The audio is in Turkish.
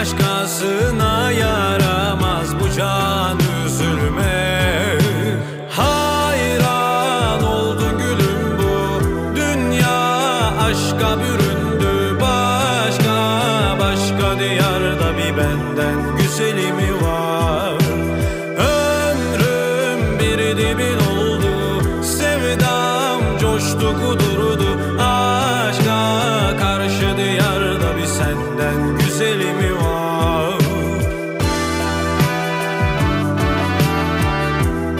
Başkasına yaramaz bu can üzülme. Hayran oldu gülüm bu Dünya aşka büründü. Başka başka diyarda bir benden güzeli mi var? Ömrüm bir dibin oldu Sevdam coştu kudurdu. Aşka karşı diyarda bir senden güzeli mi var?